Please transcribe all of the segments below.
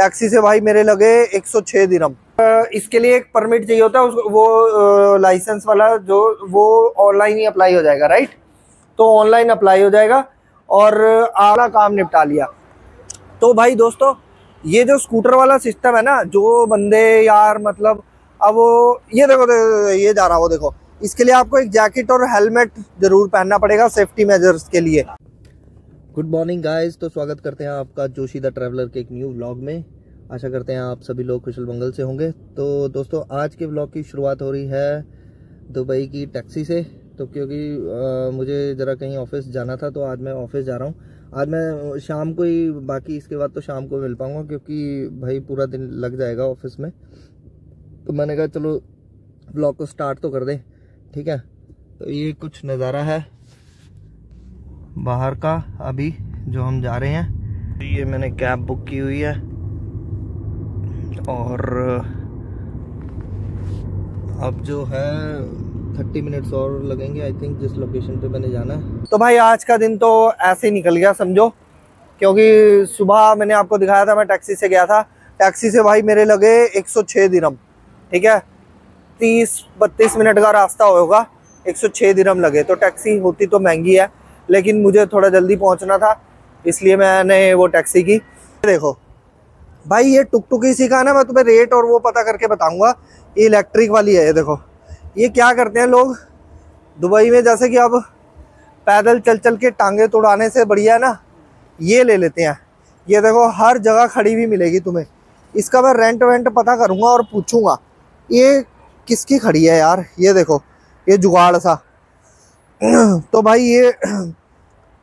Taxi से भाई मेरे लगे 106 दिरम इसके लिए एक परमिट चाहिए होता है वो लाइसेंस वाला जो वो ऑनलाइन ही अप्लाई हो जाएगा राइट? तो ऑनलाइन अप्लाई हो जाएगा और आला काम निपटा लिया। तो भाई दोस्तों ये जो स्कूटर वाला सिस्टम है ना जो बंदे यार मतलब अब वो ये देखो, देखो ये जा रहा हो देखो। इसके लिए आपको एक जैकेट और हेलमेट ज़रूर पहनना पड़ेगा सेफ्टी मेजर्स के लिए। गुड मॉर्निंग गाइस तो स्वागत करते हैं आपका जोशी द ट्रैवलर के एक न्यू व्लॉग में। आशा करते हैं आप सभी लोग कुशल मंगल से होंगे। तो दोस्तों आज के व्लॉग की शुरुआत हो रही है दुबई की टैक्सी से। तो क्योंकि आ, मुझे ज़रा कहीं ऑफ़िस जाना था तो आज मैं ऑफ़िस जा रहा हूँ। आज मैं शाम को ही बाकी इसके बाद तो शाम को मिल पाऊँगा क्योंकि भाई पूरा दिन लग जाएगा ऑफ़िस में। तो मैंने कहा चलो ब्लॉग को स्टार्ट तो कर दें। ठीक है? तो ये कुछ नज़ारा है। बाहर का अभी जो हम जा रहे हैं। तो ये मैंने कैब बुक की हुई है। और, अब जो है थर्टी मिनट्स और लगेंगे आई थिंक जिस लोकेशन पे मैंने जाना है। तो भाई, आज का दिन तो ऐसे ही निकल गया, समझो। क्योंकि सुबह मैंने आपको दिखाया था, मैं टैक्सी से गया था। टैक्सी से भाई मेरे लगे 106 दिरम ठीक है? तीस बत्तीस मिनट का रास्ता होगा, एक सौ छः दिरम लगे। तो टैक्सी होती तो महँगी है। लेकिन मुझे थोड़ा जल्दी पहुँचना था, इसलिए मैंने वो टैक्सी की। देखो, भाई ये टुक टुक ही सीखा ना, मैं तुम्हें रेट और वो पता करके बताऊँगा। ये इलेक्ट्रिक वाली है, ये देखो। ये क्या करते हैं लोग? दुबई में जैसे कि अब पैदल चल चल के टांगे तोड़ाने से बढ़िया है ना, ये ले लेते हैं। ये देखो, हर जगह खड़ी भी मिलेगी तुम्हें। इसका मैं रेंट वेंट पता करूँगा और पूछूँगा, ये किसकी खड़ी है यार? ये देखो, ये जुगाड़ सा। तो भाई ये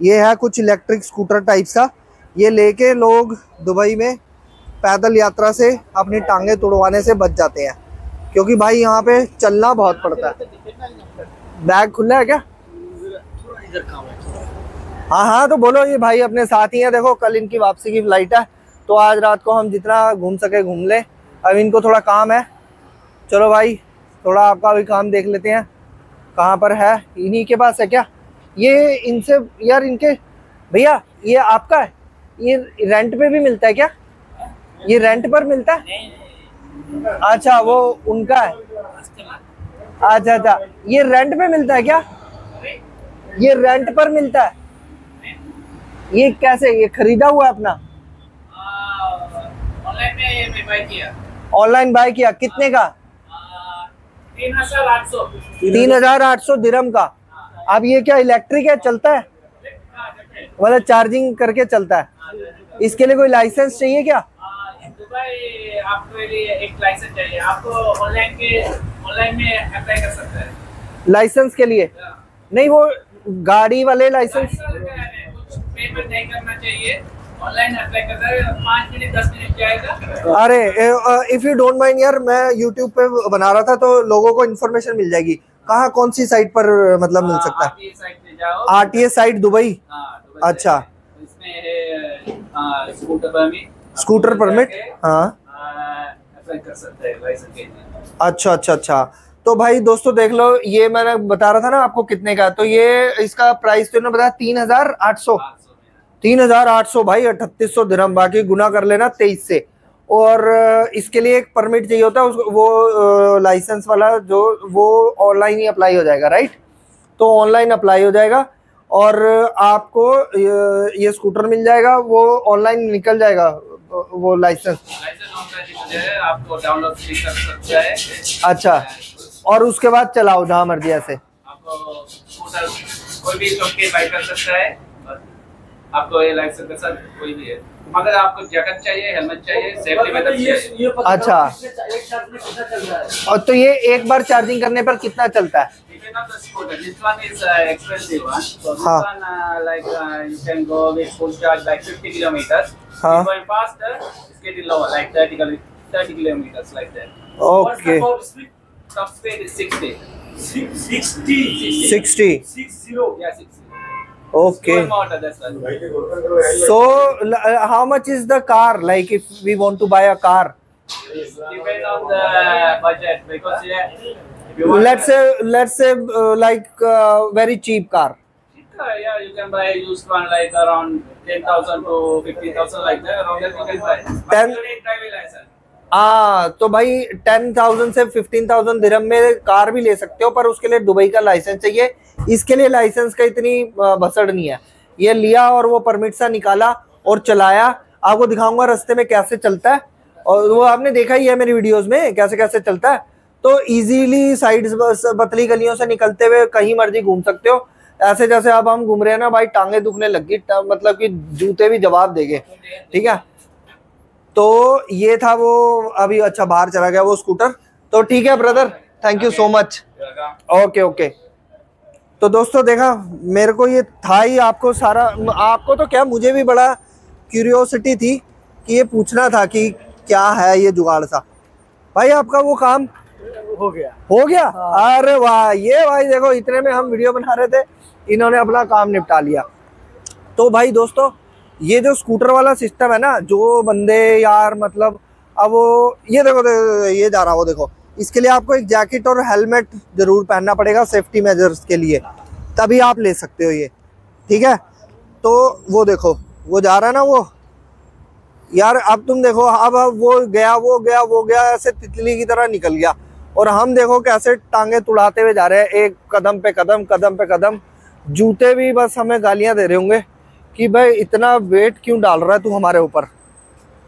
ये है कुछ इलेक्ट्रिक स्कूटर टाइप का। ये लेके लोग दुबई में पैदल यात्रा से अपनी टांगे तोड़वाने से बच जाते हैं। क्योंकि भाई यहाँ पे चलना बहुत पड़ता है। बैग खुला है क्या? हाँ हाँ तो बोलो ये भाई अपने साथ ही। है देखो, कल इनकी वापसी की फ़्लाइट है। तो आज रात को हम जितना घूम सके घूम ले। अब इनको थोड़ा काम है। चलो भाई, थोड़ा आपका भी काम देख लेते हैं। कहाँ पर है? इन्हीं के पास है क्या? ये इनसे यार इनके भैया ये आपका है? ये रेंट पे भी मिलता है क्या? ये रेंट पर मिलता है? अच्छा वो उनका है। अच्छा अच्छा ये रेंट पे मिलता है क्या? ये रेंट पर मिलता है? ये कैसे ये खरीदा हुआ है अपना? ऑनलाइन बाय किया। कितने का? तीन हज़ार आठ सौ। दिरम का। अब ये क्या इलेक्ट्रिक है चलता है? मतलब चार्जिंग करके चलता है। इसके लिए कोई लाइसेंस चाहिए क्या? आपको एक लाइसेंस चाहिए। आपको ऑनलाइन के ऑनलाइन में अप्लाई कर सकते हैं। लाइसेंस के लिए? नहीं वो गाड़ी वाले लाइसेंस पेमेंट नहीं करना चाहिए। अरे इफ़ यू डोंट माइंड यार मैं यूट्यूब पे बना रहा था तो लोगों को इन्फॉर्मेशन मिल जाएगी। कहाँ कौन सी साइट पर मतलब मिल सकता है? R T S site Dubai? अच्छा। स्कूटर परमिट हाँ अच्छा अच्छा अच्छा। तो भाई दोस्तों देख लो ये मैंने बता रहा था ना आपको कितने का। तो ये इसका प्राइस तो इन्होंने बताया तीन हज़ार आठ सौ। तीन हज़ार आठ सौ भाई अठतीस सौ दिरम बाकी गुना कर लेना तेईस से। और इसके लिए एक परमिट चाहिए होता है वो लाइसेंस वाला जो वो ऑनलाइन ही अप्लाई हो जाएगा राइट तो ऑनलाइन अप्लाई हो जाएगा और आपको ये, ये स्कूटर मिल जाएगा वो ऑनलाइन निकल जाएगा वो लाइसेंस आपको डाउनलोड कर सकते हैं। अच्छा और उसके बाद चलाओ जहाँ मर्ज़ी ऐसे। आपको कोई भी कर सकता है आपको ये लाइसेंस के साथ कोई भी है। मगर आपको जैकेट चाहिए हेलमेट चाहिए सेफ्टी मेथड चाहिए। अच्छा। और तो ये एक बार चार्जिंग करने पर कितना चलता है? Okay top speed is 60 60 Okay. So, uh, how much is the car? Like, if we want to buy a car? Depend on the budget because yeah. Let's say, let's say, uh, like uh, very cheap car. Uh, yeah, you can buy used one like around 10,000 to 15,000 like that. Around that you can buy. Ten- you need driving license. हाँ तो भाई ten thousand से fifteen thousand दिरम में car भी ले सकते हो पर उसके लिए दुबई का लाइसेंस चाहिए इसके लिए लाइसेंस का इतनी भसड़ नहीं है। ये लिया और वो परमिट सा निकाला और चलाया। आपको दिखाऊँगा रास्ते में कैसे चलता है। और वो आपने देखा ही है मेरी वीडियोस में कैसे कैसे चलता है। तो इजीली साइड पतली गलियों से निकलते हुए कहीं मर्ज़ी घूम सकते हो। ऐसे जैसे अब हम घूम रहे हैं ना भाई टांगे दुखने लगी टा- मतलब कि जूते भी जवाब देंगे। ठीक है? तो ये था वो अभी अच्छा बाहर चला गया वो स्कूटर तो ठीक है brother thank you so much. Okay okay तो दोस्तों देखा मेरे को ये था ही आपको सारा आपको तो क्या मुझे भी बड़ा क्यूरियोसिटी थी कि ये पूछना था कि क्या है ये जुगाड़ सा। भाई आपका वो काम हो गया। हो गया? अरे वाह ये भाई देखो इतने में हम वीडियो बना रहे थे इन्होंने अपना काम निपटा लिया। तो भाई दोस्तों ये जो स्कूटर वाला सिस्टम है ना जो बंदे यार मतलब अब वो ये देखो, देखो ये जा रहा वो देखो। इसके लिए आपको एक जैकेट और हेलमेट ज़रूर पहनना पड़ेगा सेफ्टी मेजर्स के लिए। तभी आप ले सकते हो ये। ठीक है? तो वो देखो, वो जा रहा है ना वो? यार, अब तुम देखो, अब अब वो गया वो गया वो गया, ऐसे तितली की तरह निकल गया। और हम देखो कैसे टांगे तुड़ाते हुए जा रहे हैं, एक कदम पे कदम कदम पे कदम। जूते भी बस हमें गालियाँ दे रहे होंगे कि भाई, इतना वेट क्यों डाल रहा है तू हमारे ऊपर?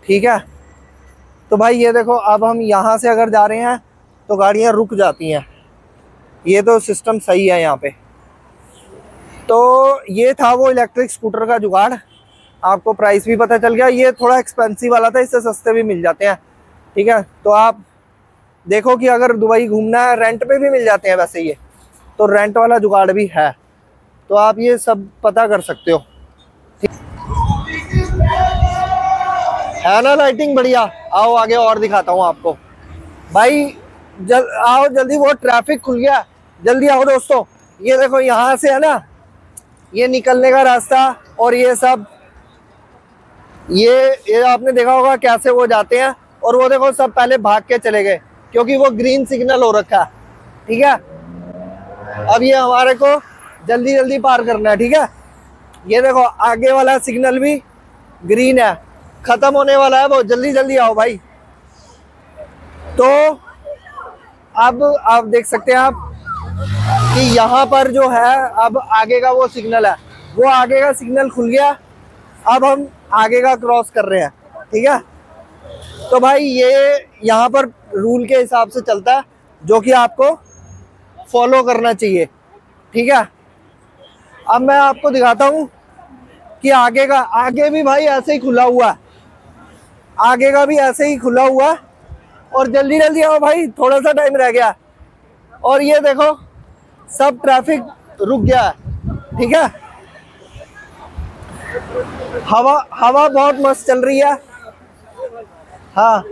ठीक है? तो भाई, ये देखो, अब हम यहाँ से अगर जा रहे हैं तो गाड़ियाँ रुक जाती हैं। ये तो सिस्टम सही है यहाँ पे। तो ये था वो इलेक्ट्रिक स्कूटर का जुगाड़। आपको प्राइस भी पता चल गया। ये थोड़ा एक्सपेंसिव वाला था, इससे सस्ते भी मिल जाते हैं। ठीक है? तो आप देखो कि अगर दुबई घूमना है रेंट पे भी मिल जाते हैं वैसे ये। तो रेंट वाला जुगाड़ भी है। तो आप ये सब पता कर सकते हो। है ना लाइटिंग बढ़िया। आओ आगे और दिखाता हूँ आपको। भाई जल, आओ, जल्दी वो ट्रैफ़िक खुल गया। जल्दी आओ दोस्तों। ये देखो, यहाँ से है ना, ये निकलने का रास्ता और ये सब। ये ये आपने देखा होगा कैसे वो जाते हैं और वो देखो, सब पहले भाग के चले गए, क्योंकि वो ग्रीन सिग्नल हो रखा है। ठीक है? अब ये हमारे को जल्दी जल्दी पार करना है, ठीक है? ये देखो, आगे वाला सिग्नल भी ग्रीन है। खत्म होने वाला है वो। जल्दी जल्दी आओ भाई। तो अब आप देख सकते हैं आप कि यहाँ पर जो है, अब आगे का वो सिग्नल है। वो आगे का सिग्नल खुल गया। अब हम आगे का क्रॉस कर रहे हैं। ठीक है? तो भाई ये यहाँ पर रूल के हिसाब से चलता है, जो कि आपको फॉलो करना चाहिए। ठीक है? अब मैं आपको दिखाता हूँ कि आगे का, आगे भी भाई ऐसे ही खुला हुआ है। आगे का भी ऐसे ही खुला हुआ है। और जल्दी जल्दी आओ भाई, थोड़ा सा टाइम रह गया। और ये देखो, सब ट्रैफ़िक रुक गया है, ठीक है? हवा हवा बहुत मस्त चल रही है। हाँ।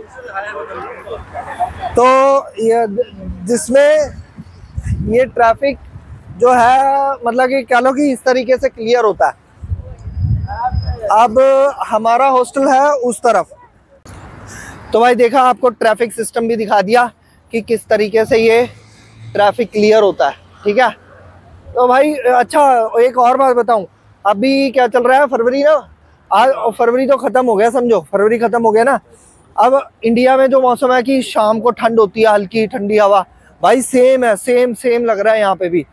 तो ये जिसमें ये ट्रैफ़िक जो है मतलब कि कह लो कि इस तरीके से क्लियर होता है। अब हमारा हॉस्टल है उस तरफ़। तो भाई देखा, आपको ट्रैफ़िक सिस्टम भी दिखा दिया कि किस तरीके से ये ट्रैफ़िक क्लियर होता है, ठीक है? तो भाई अच्छा एक और बात बताऊँ। अभी क्या चल रहा है? फरवरी ना, आज, फरवरी तो ख़त्म हो गया, समझो। फरवरी ख़त्म हो गया ना। अब इंडिया में जो मौसम है कि शाम को ठंड होती है, हल्की ठंडी हवा। भाई सेम है सेम सेम लग रहा है यहाँ पे भी।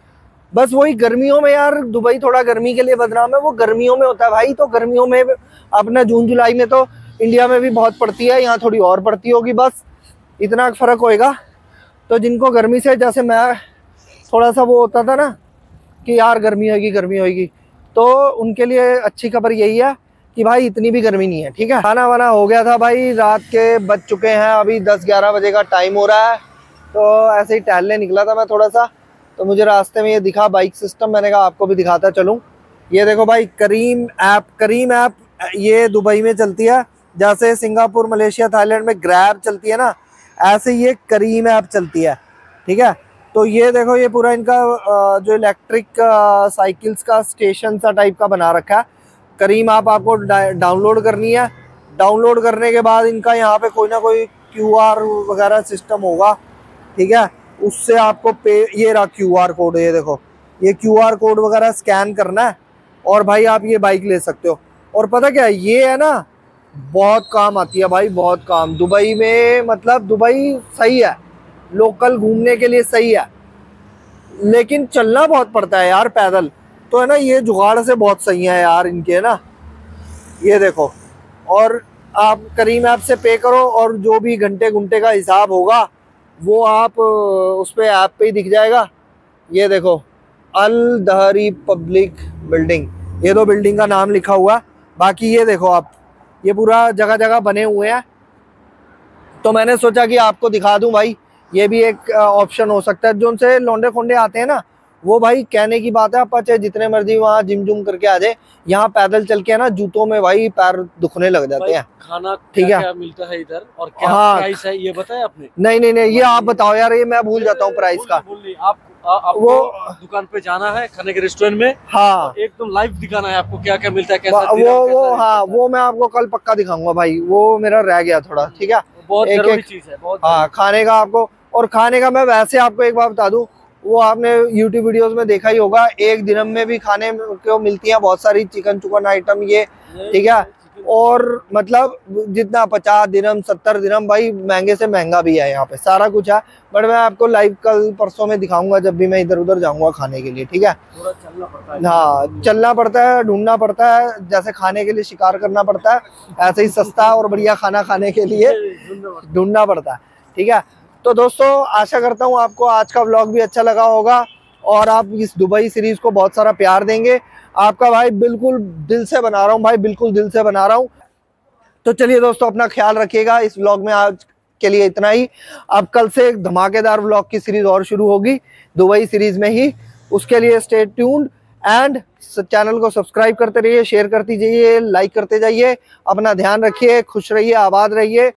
बस वही गर्मियों में यार, दुबई थोड़ा गर्मी के लिए बदनाम है, वो गर्मियों में होता है। भाई तो गर्मियों में अपना जून, जुलाई में तो इंडिया में भी बहुत पड़ती है, यहाँ थोड़ी और पड़ती होगी, बस इतना फ़र्क होएगा। तो जिनको गर्मी से, जैसे मैं थोड़ा सा वो होता था ना, कि यार गर्मी होगी गर्मी होगी तो उनके लिए अच्छी खबर यही है कि भाई इतनी भी गर्मी नहीं है, ठीक है? खाना वाना हो गया था भाई, रात के बज चुके हैं, अभी दस ग्यारह बजे का टाइम हो रहा है तो ऐसे ही टहलने निकला था मैं थोड़ा सा तो मुझे रास्ते में ये दिखा बाइक सिस्टम मैंने कहा आपको भी दिखाता चलूँ। ये देखो भाई करीम ऐप करीम ऐप ये दुबई में चलती है जैसे सिंगापुर, मलेशिया, थाईलैंड में ग्रैब चलती है ना, ऐसे ये करीम ऐप चलती है, ठीक है? तो ये देखो, ये पूरा इनका जो इलेक्ट्रिक साइकिल्स का स्टेशन सा टाइप का बना रखा है। करीम आप आपको डाउनलोड करनी है। डाउनलोड करने के बाद इनका यहाँ पे कोई ना कोई क्यूआर वगैरह सिस्टम होगा, ठीक है? उससे आपको पे, ये रहा क्यूआर कोड ये देखो। ये क्यू आर कोड वगैरह स्कैन करना है, और भाई आप ये बाइक ले सकते हो। और पता क्या ये है ना बहुत काम आती है भाई, बहुत काम। दुबई में मतलब दुबई सही है। लोकल घूमने के लिए सही है। लेकिन चलना बहुत पड़ता है यार पैदल। तो है ना, ये जुगाड़ से बहुत सही है यार इनके, है ना? ये देखो। और आप, करीम ऐप से पे करो और जो भी घंटे घंटे का हिसाब होगा, वो आप उस पर ऐप पे ही दिख जाएगा। ये देखो, अल दहरी पब्लिक बिल्डिंग। ये दो बिल्डिंग का नाम लिखा हुआ बाकी ये देखो आप ये पूरा जगह जगह बने हुए हैं। तो मैंने सोचा कि आपको दिखा दूँ भाई, ये भी एक ऑप्शन हो सकता है। जो उनसे लौंडे खोंडे आते हैं ना वो भाई कहने की बात है आप चाहे जितने मर्ज़ी वहाँ जिम जुम करके आ जाए यहाँ पैदल चल के है ना जूतों में भाई पैर दुखने लग जाते हैं। खाना ठीक है? मिलता है इधर और क्या हाँ। प्राइस है ये बताया आपने? नहीं नहीं नहीं ये आप बताओ यार ये मैं भूल जाता हूँ प्राइस का। आप वो- दुकान पे जाना है खाने के रेस्टोरेंट में हाँ। एकदम लाइव दिखाना है आपको क्या क्या मिलता है कैसा वो वो हाँ वो मैं आपको कल पक्का दिखाऊँगा भाई वो मेरा रह गया थोड़ा ठीक है? बहुत ज़रूरी चीज़ है बहुत हाँ खाने का आपको और खाने का मैं वैसे आपको एक बार बता दूँ वो आपने यूट्यूब वीडियोस में देखा ही होगा एक दिनम में भी खाने को मिलती हैं बहुत सारी चिकन चुकन आइटम ये ठीक है? और मतलब जितना पचास दिनम सत्तर दिनम भाई महँगे से महँगा भी है यहाँ पे सारा कुछ है। बट मैं आपको लाइव कल परसों में दिखाऊँगा जब भी मैं इधर उधर जाऊँगा खाने के लिए ठीक है? चलना पड़ता है। हाँ चलना पड़ता है ढूंढना पड़ता है जैसे खाने के लिए शिकार करना पड़ता है ऐसे ही सस्ता और बढ़िया खाना खाने के लिए ढूंढना पड़ता है ठीक है? तो दोस्तों, आशा करता हूँ आपको आज का व्लॉग भी अच्छा लगा होगा और आप इस दुबई सीरीज़ को बहुत सारा प्यार देंगे। आपका भाई बिल्कुल दिल से बना रहा हूँ, भाई बिल्कुल दिल से बना रहा हूँ। तो चलिए दोस्तों, अपना ख्याल रखिएगा। इस व्लॉग में आज के लिए इतना ही। अब कल से एक धमाकेदार व्लॉग की सीरीज़ और शुरू होगी दुबई सीरीज़ में ही। उसके लिए स्टे ट्यून्ड एंड चैनल को सब्सक्राइब करते रहिए शेयर करते जाइए लाइक करते जाइए। अपना ध्यान रखिए, खुश रहिए, आबाद रहिए।